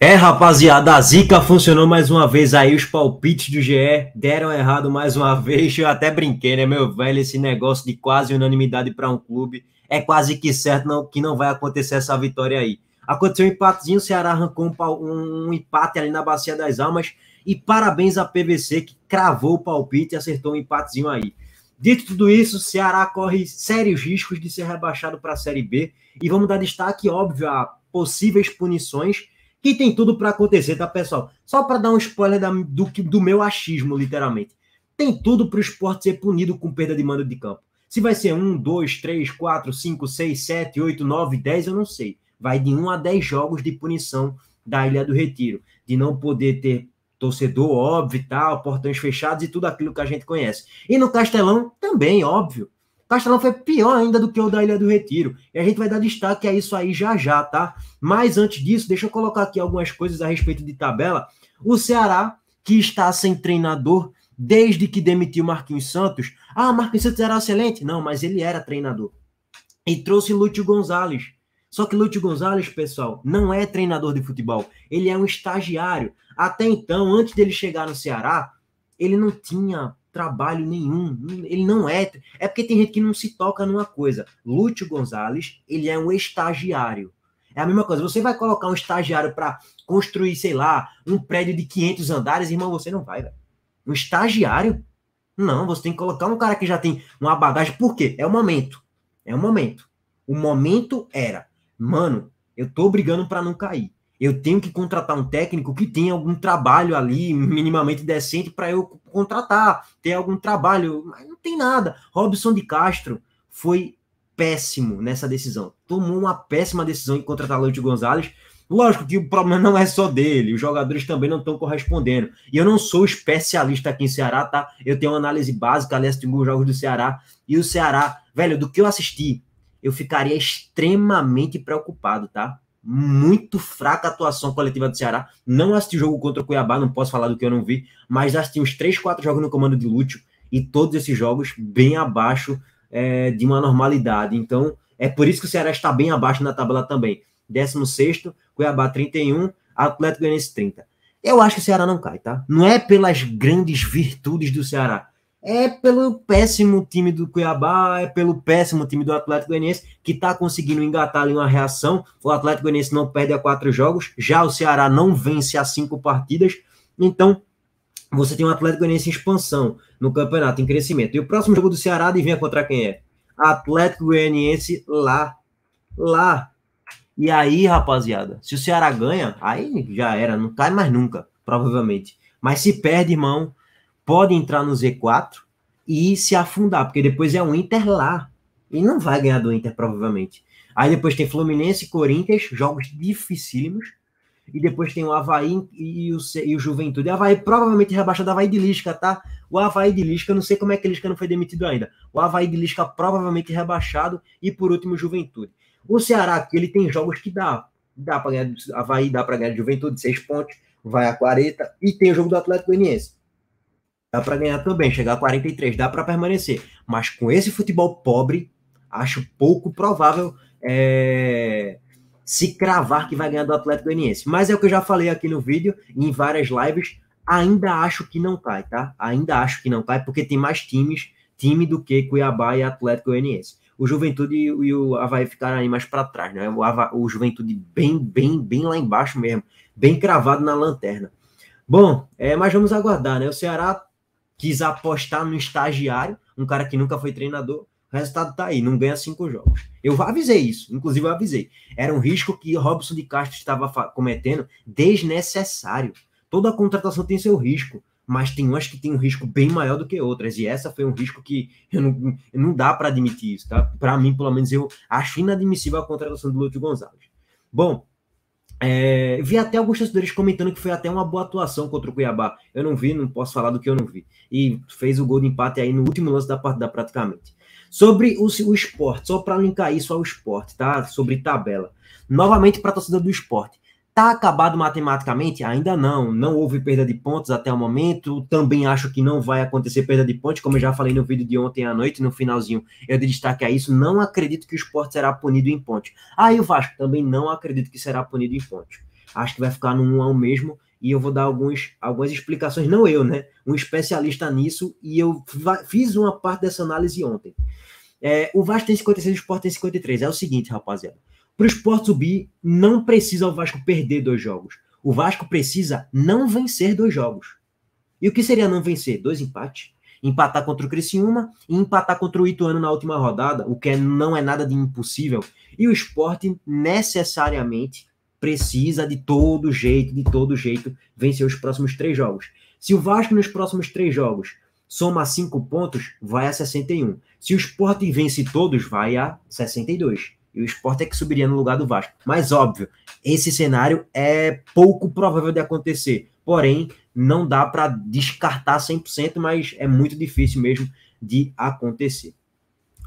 É, rapaziada, a zica funcionou mais uma vez aí, os palpites do GE deram errado mais uma vez. Eu até brinquei, né, meu velho? Esse negócio de quase unanimidade para um clube é quase que certo não, que não vai acontecer essa vitória aí. Aconteceu um empatezinho, o Ceará arrancou um, um empate ali na Bacia das Almas. E parabéns à PVC que cravou o palpite e acertou um empatezinho aí. Dito tudo isso, Ceará corre sérios riscos de ser rebaixado para a Série B. E vamos dar destaque, óbvio, a possíveis punições que tem tudo para acontecer, tá, pessoal? Só para dar um spoiler da, do, do meu achismo, literalmente. Tem tudo para o esporte ser punido com perda de mando de campo. Se vai ser um, dois, três, quatro, cinco, seis, sete, oito, nove, dez, eu não sei. Vai de um a dez jogos de punição da Ilha do Retiro. De não poder ter torcedor, óbvio e tal, portões fechados e tudo aquilo que a gente conhece. E no Castelão também, óbvio. Castelão foi pior ainda do que o da Ilha do Retiro. E a gente vai dar destaque a isso aí já já, tá? Mas antes disso, deixa eu colocar aqui algumas coisas a respeito de tabela. O Ceará, que está sem treinador desde que demitiu Marquinhos Santos. Ah, Marquinhos Santos era excelente. Não, mas ele era treinador. E trouxe Lúcio Gonzalez. Só que Lúcio Gonzalez, pessoal, não é treinador de futebol. Ele é um estagiário. Até então, antes dele chegar no Ceará, ele não tinha trabalho nenhum. Ele não é. É porque tem gente que não se toca numa coisa. Lúcio Gonzalez, ele é um estagiário. É a mesma coisa. Você vai colocar um estagiário para construir, sei lá, um prédio de 500 andares, irmão, você não vai, velho. Um estagiário? Não, você tem que colocar um cara que já tem uma bagagem. Por quê? É o momento. É o momento. O momento era, mano, eu tô brigando para não cair eu tenho que contratar um técnico que tenha algum trabalho ali minimamente decente para eu contratar, ter algum trabalho, mas não tem nada. Robson de Castro foi péssimo nessa decisão. Tomou uma péssima decisão em contratar Lúcio Gonzalez. Lógico que o problema não é só dele, os jogadores também não estão correspondendo. E eu não sou especialista aqui em Ceará, tá? Eu tenho uma análise básica, aliás, de os jogos do Ceará. E o Ceará, velho, do que eu assisti, eu ficaria extremamente preocupado, tá? Muito fraca a atuação coletiva do Ceará. Não assisti jogo contra o Cuiabá, não posso falar do que eu não vi, mas assisti uns 3, 4 jogos no comando de Lúcio e todos esses jogos bem abaixo é, de uma normalidade. Então, é por isso que o Ceará está bem abaixo na tabela também. 16, Cuiabá 31, Atlético Goianiense 30. Eu acho que o Ceará não cai, tá? Não é pelas grandes virtudes do Ceará, é pelo péssimo time do Cuiabá, é pelo péssimo time do Atlético Goianiense, que está conseguindo engatar ali uma reação. O Atlético Goianiense não perde a quatro jogos, já o Ceará não vence a cinco partidas. Então, você tem um Atlético Goianiense em expansão no campeonato, em crescimento. E o próximo jogo do Ceará, adivinha contra quem é? Atlético Goianiense lá. Lá. E aí, rapaziada, se o Ceará ganha, aí já era, não cai mais nunca, provavelmente. Mas se perde, irmão, pode entrar no Z4 e se afundar, porque depois é um Inter lá. E não vai ganhar do Inter, provavelmente. Aí depois tem Fluminense e Corinthians, jogos dificílimos. E depois tem o Havaí e o, e o Juventude. O Havaí provavelmente rebaixado Havaí de Lisca, tá? O Havaí de Lisca, não sei como é que Lisca não foi demitido ainda. O Havaí de Lisca provavelmente rebaixado. E por último, Juventude. O Ceará, que ele tem jogos que dá. Dá para ganhar. Havaí dá para ganhar de Juventude, seis pontos. Vai a 40. E tem o jogo do Atlético Goianiense dá para ganhar também, chegar a 43, dá para permanecer. Mas com esse futebol pobre, acho pouco provável é, se cravar que vai ganhar do Atlético Goianiense. Mas é o que eu já falei aqui no vídeo, em várias lives, ainda acho que não cai, tá? Ainda acho que não cai, porque tem mais times, time do que Cuiabá e Atlético Goianiense. O Juventude e o Havaí ficaram aí mais para trás, né? O, Hava, o Juventude bem, bem, bem lá embaixo mesmo, bem cravado na lanterna. Bom, é, mas vamos aguardar, né? O Ceará quis apostar no estagiário, um cara que nunca foi treinador. O resultado tá aí, não ganha cinco jogos. Eu avisei isso, inclusive eu avisei. Era um risco que Robson de Castro estava cometendo desnecessário. Toda contratação tem seu risco, mas tem umas que tem um risco bem maior do que outras. E essa foi um risco que eu não, não dá para admitir isso, tá? Para mim, pelo menos, eu acho inadmissível a contratação do Lúcio Gonzalez. Bom, é, vi até alguns torcedores comentando que foi até uma boa atuação contra o Cuiabá. Eu não vi, não posso falar do que eu não vi. E fez o gol de empate aí no último lance da partida, praticamente. Sobre o, o esporte, só para linkar isso ao esporte, tá? Sobre tabela. Novamente para a torcida do esporte. Está acabado matematicamente? Ainda não. Não houve perda de pontos até o momento. Também acho que não vai acontecer perda de pontos, como eu já falei no vídeo de ontem à noite, no finalzinho. Eu dei destaque a isso. Não acredito que o esporte será punido em pontos. Aí ah, o Vasco também não acredito que será punido em pontos. Acho que vai ficar no 1 a 1 mesmo. E eu vou dar alguns, algumas explicações, não eu, né? Um especialista nisso, e eu fiz uma parte dessa análise ontem. É, o Vasco tem 56 e o Sport tem 53. É o seguinte, rapaziada. Para o Sport subir, não precisa o Vasco perder dois jogos. O Vasco precisa não vencer dois jogos. E o que seria não vencer? Dois empates. Empatar contra o Criciúma e empatar contra o Ituano na última rodada, o que é, não é nada de impossível. E o esporte necessariamente precisa de todo jeito, de todo jeito, vencer os próximos três jogos. Se o Vasco nos próximos três jogos soma cinco pontos, vai a 61. Se o esporte vence todos, vai a 62. E o esporte é que subiria no lugar do Vasco. Mas óbvio, esse cenário é pouco provável de acontecer. Porém, não dá para descartar 100%, mas é muito difícil mesmo de acontecer.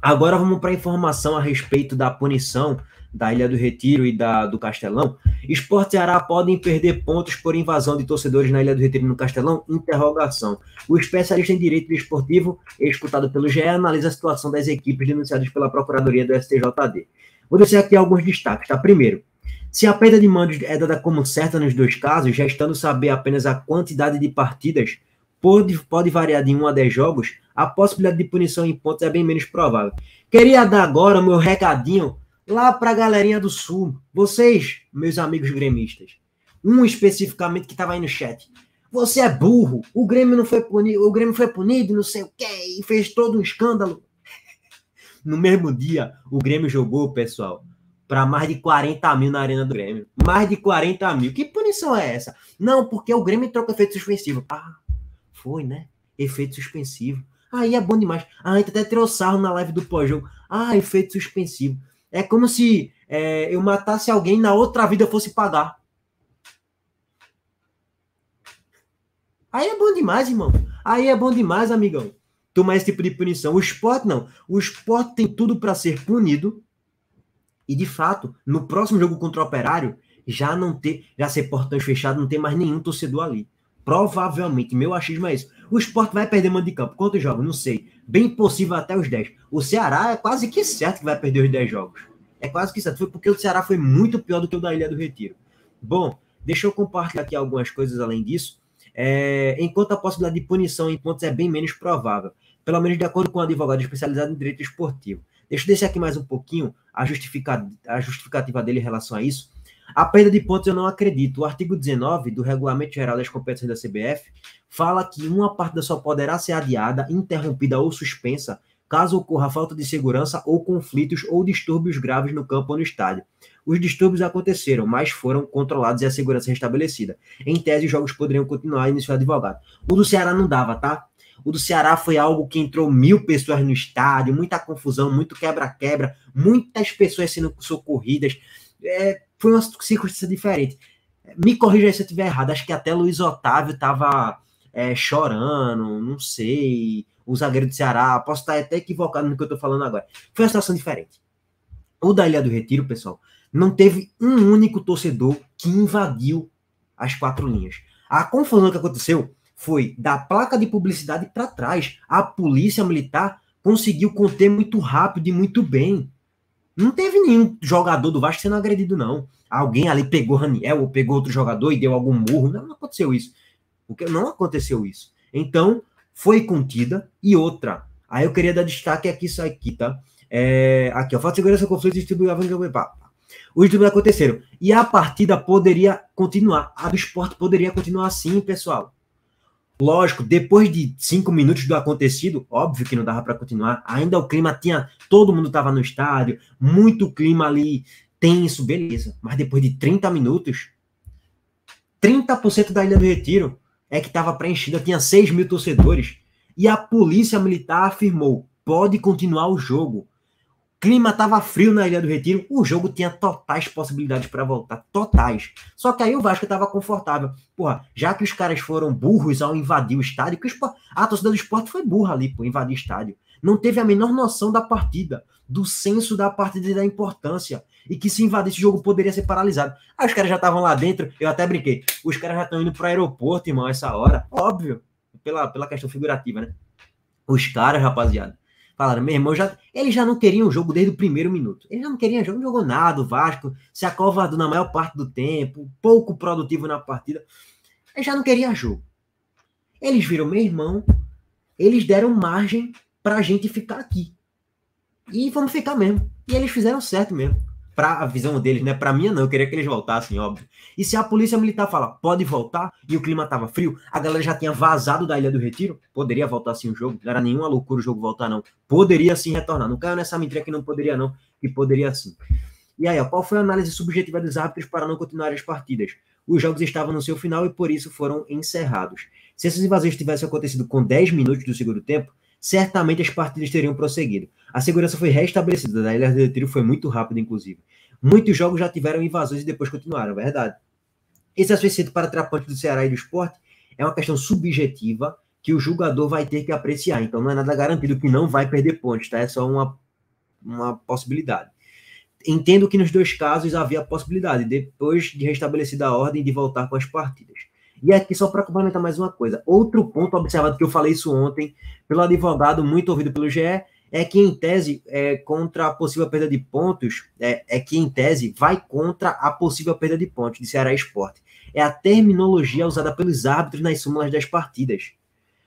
Agora vamos para a informação a respeito da punição da Ilha do Retiro e da, do Castelão. Esporte Ceará podem perder pontos por invasão de torcedores na Ilha do Retiro e no Castelão? Interrogação. O especialista em direito desportivo, escutado pelo GE, analisa a situação das equipes denunciadas pela Procuradoria do STJD. Vou deixar aqui alguns destaques, tá? Primeiro, se a perda de mando é dada como certa nos dois casos, já estando saber apenas a quantidade de partidas, pode, pode variar de 1 a 10 jogos, a possibilidade de punição em pontos é bem menos provável. Queria dar agora meu recadinho lá para a galerinha do Sul. Vocês, meus amigos gremistas, um especificamente que estava aí no chat. Você é burro, o Grêmio não foi punido, o Grêmio foi punido, não sei o quê, e fez todo um escândalo. No mesmo dia, o Grêmio jogou, pessoal, para mais de 40 mil na Arena do Grêmio. Mais de 40 mil. Que punição é essa? Não, porque o Grêmio troca efeito suspensivo. Ah, foi, né? Efeito suspensivo. Aí é bom demais. Ah, a gente até tirou sarro na live do pós-jogo. Ah, efeito suspensivo. É como se é, eu matasse alguém na outra vida eu fosse pagar. Aí é bom demais, irmão. Aí é bom demais, amigão. Tomar esse tipo de punição. O esporte não. O esporte tem tudo para ser punido e de fato, no próximo jogo contra o Operário, já não ter, já ser portões fechados, não tem mais nenhum torcedor ali. Provavelmente, meu achismo é isso. O esporte vai perder mando de campo. Quantos jogos? Não sei. Bem possível até os 10. O Ceará é quase que certo que vai perder os 10 jogos. É quase que certo. Foi porque o Ceará foi muito pior do que o da Ilha do Retiro. Bom, deixa eu compartilhar aqui algumas coisas além disso. É, enquanto a possibilidade de punição em pontos é bem menos provável, pelo menos de acordo com o advogado especializado em direito esportivo. Deixa eu descer aqui mais um pouquinho a, a justificativa dele em relação a isso. A perda de pontos eu não acredito. O artigo 19 do Regulamento Geral das Competições da CBF fala que uma parte da sua poderá ser adiada, interrompida ou suspensa caso ocorra falta de segurança ou conflitos ou distúrbios graves no campo ou no estádio. Os distúrbios aconteceram, mas foram controlados e a segurança restabelecida. Em tese, os jogos poderiam continuar, iniciou o advogado. O do Ceará não dava, tá? O do Ceará foi algo que entrou mil pessoas no estádio, muita confusão, muito quebra-quebra, muitas pessoas sendo socorridas. É, foi uma circunstância diferente. Me corrija se eu estiver errado. Acho que até Luiz Otávio estava é, chorando, não sei. O zagueiro do Ceará, posso estar até equivocado no que eu estou falando agora. Foi uma situação diferente. O da Ilha do Retiro, pessoal, não teve um único torcedor que invadiu as quatro linhas. A confusão que aconteceu foi da placa de publicidade para trás. A polícia militar conseguiu conter muito rápido e muito bem. Não teve nenhum jogador do Vasco sendo agredido, não. Alguém ali pegou Raniel ou pegou outro jogador e deu algum murro. Não, não aconteceu isso. Porque não aconteceu isso. Então, foi contida. E outra. Aí eu queria dar destaque aqui, isso aqui, tá? É, aqui, ó. Fato de segurança, conflito distribuiu Os distúrbios aconteceram. E a partida poderia continuar. A do esporte poderia continuar assim, pessoal. Lógico, depois de cinco minutos do acontecido, óbvio que não dava para continuar. Ainda o clima tinha. Todo mundo estava no estádio, muito clima ali tenso, beleza. Mas depois de 30 minutos, 30% da Ilha do Retiro é que estava preenchida, tinha 6 mil torcedores. E a polícia militar afirmou: pode continuar o jogo clima tava frio na Ilha do Retiro, o jogo tinha totais possibilidades para voltar, totais. Só que aí o Vasco tava confortável. Porra, já que os caras foram burros ao invadir o estádio, que o a torcida do esporte foi burra ali, por invadir o estádio. Não teve a menor noção da partida, do senso da partida e da importância. E que se invadisse o jogo poderia ser paralisado. Aí os caras já estavam lá dentro, eu até brinquei. Os caras já estão indo pro aeroporto, irmão, essa hora. Óbvio, pela, pela questão figurativa, né? Os caras, rapaziada, Falaram, meu irmão, já, eles já não queriam o jogo desde o primeiro minuto. Eles já não queriam jogo, não jogou nada. O Vasco se acovardou na maior parte do tempo, pouco produtivo na partida. Eles já não queriam jogo. Eles viram, meu irmão, eles deram margem pra gente ficar aqui. E vamos ficar mesmo. E eles fizeram certo mesmo para a visão deles, né? Para mim não, eu queria que eles voltassem, óbvio. E se a polícia militar fala, pode voltar, e o clima tava frio, a galera já tinha vazado da Ilha do Retiro, poderia voltar sim o jogo, não era nenhuma loucura o jogo voltar, não. Poderia sim retornar. Não caiu nessa mentira que não poderia, não, que poderia sim. E aí, ó, qual foi a análise subjetiva dos árbitros para não continuar as partidas? Os jogos estavam no seu final e por isso foram encerrados. Se essas invasões tivessem acontecido com 10 minutos do segundo tempo, certamente as partidas teriam prosseguido. A segurança foi restabelecida, da Ilha do foi muito rápida, inclusive. Muitos jogos já tiveram invasões e depois continuaram, verdade. Esse associado para atrapante do Ceará e do esporte é uma questão subjetiva que o jogador vai ter que apreciar. Então não é nada garantido que não vai perder pontos, tá? É só uma, uma possibilidade. Entendo que nos dois casos havia a possibilidade, depois de restabelecida a ordem, de voltar com as partidas. E aqui, só para complementar mais uma coisa, outro ponto observado que eu falei isso ontem, pelo advogado muito ouvido pelo GE, é que, em tese, é, contra a possível perda de pontos, é, é, que, em tese, vai contra a possível perda de pontos de Ceará Esporte. É a terminologia usada pelos árbitros nas súmulas das partidas.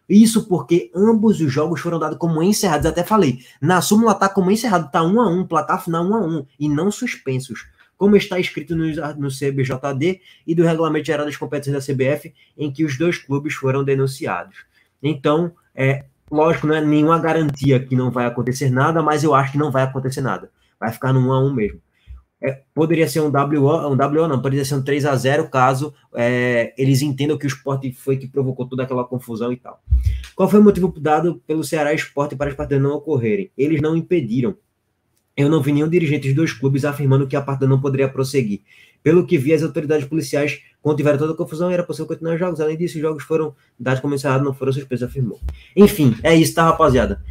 Isso porque ambos os jogos foram dados como encerrados. Até falei, na súmula tá como encerrado, tá 1 a 1 placar final 1 a 1 e não suspensos. Como está escrito no, no CBJD e do Regulamento Geral das Competições da CBF, em que os dois clubes foram denunciados. Então, é, Lógico, não é nenhuma garantia que não vai acontecer nada, mas eu acho que não vai acontecer nada. Vai ficar no 1 a 1 mesmo. É, poderia ser um WO, um WO não, poderia ser um 3 a 0 caso é, eles entendam que o esporte foi que provocou toda aquela confusão e tal. Qual foi o motivo dado pelo Ceará Esporte para as partidas não ocorrerem? Eles não impediram. Eu não vi nenhum dirigente dos dois clubes afirmando que a partida não poderia prosseguir. Pelo que vi, as autoridades policiais, quando tiveram toda a confusão, era possível continuar os jogos. Além disso, os jogos foram dados como encerrados, não foram suspensos, afirmou. Enfim, é isso, tá, rapaziada?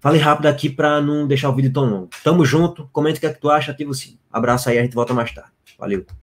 Falei rápido aqui para não deixar o vídeo tão longo. Tamo junto, comenta o que é que tu acha, ativa o. Abraço aí, a gente volta mais tarde. Valeu.